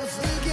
I'm thinking.